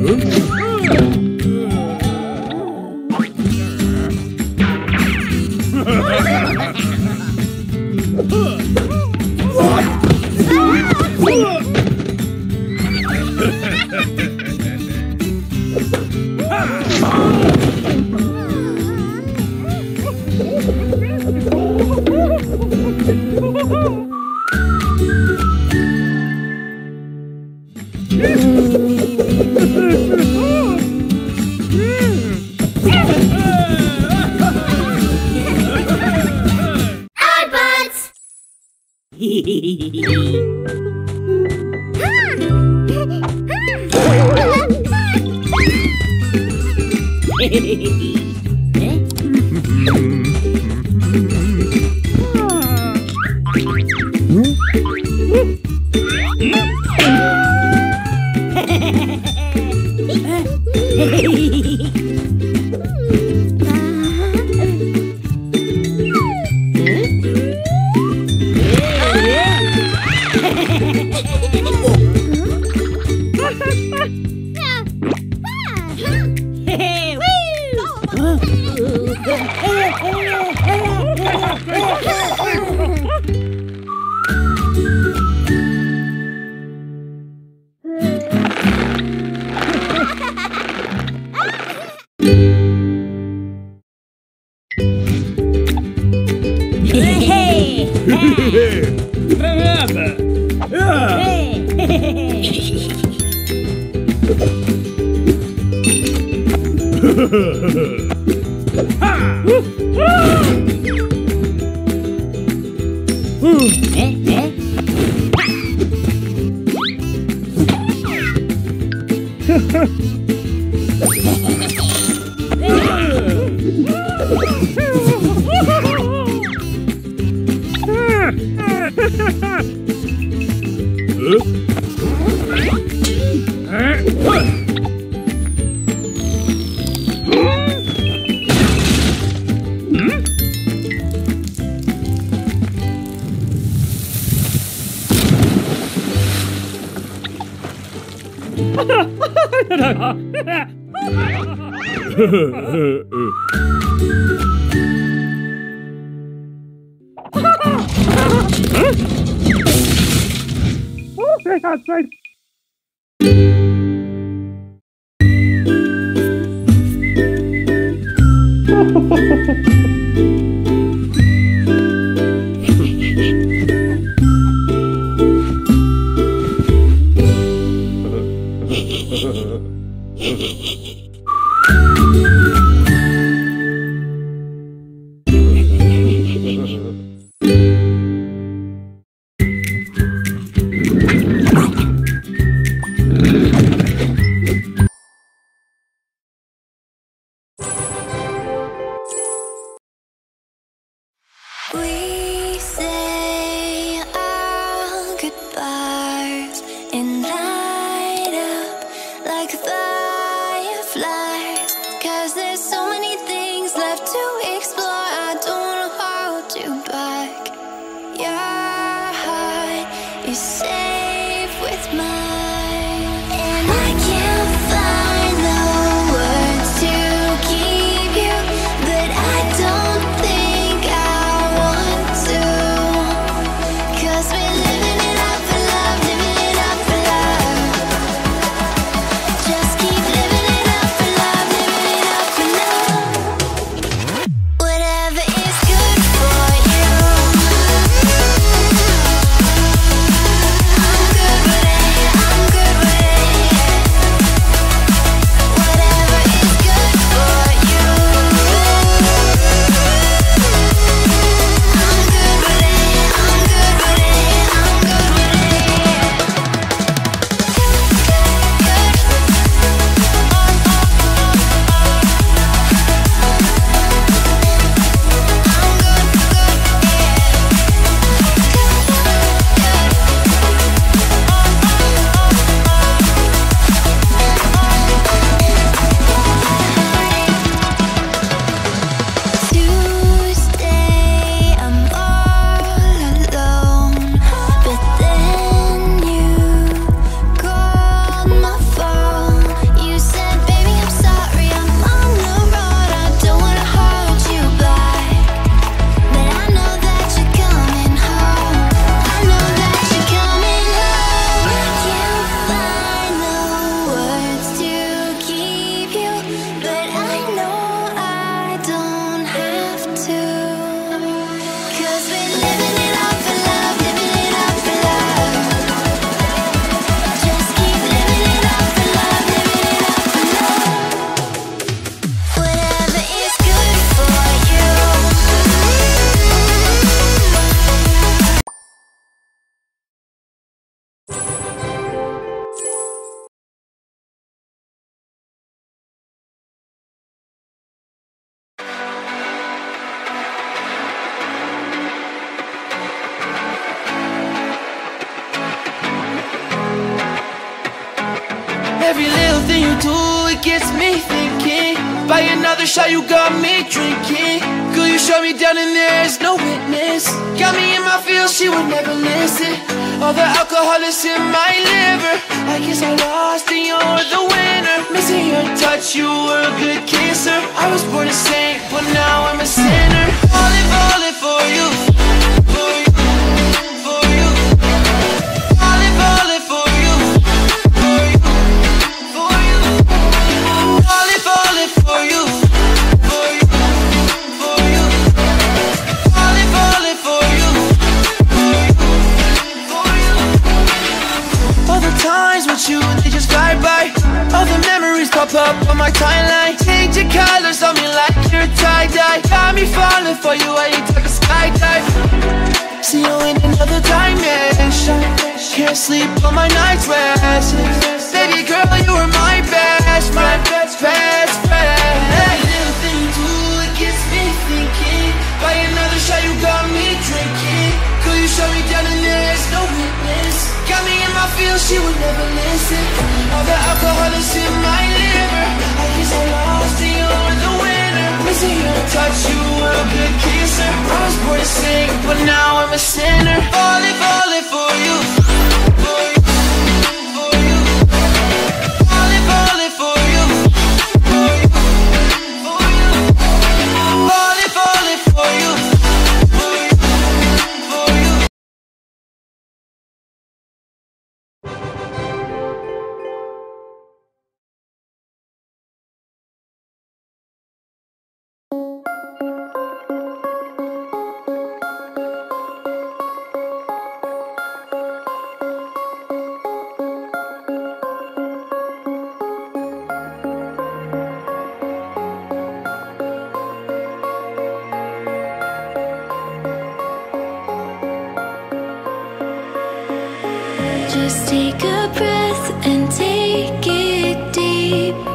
Ah! Hehehehe Ha ha! Okay, that's right. ほほほほ like fireflies Cause there's so many things Every little thing you do, it gets me thinking. By another shot, you got me drinking. Girl, you shut me down and there's no witness. Got me in my feels, she would never listen. All the alcohol is in my liver. I guess I lost and you're the winner. Missing your touch, you were a good kisser. I was born a saint, but now I'm a sinner. Falling, falling for you. Times with you, they just fly by. All the memories pop up on my timeline. Change your colors on me like you're tie-dye. Got me falling for you, I ain't talking skydive. See you in another dimension. Can't sleep on my night's rest. Baby girl, you were sing, but now I'm a sinner. Falling, falling Just take a breath and take it deep.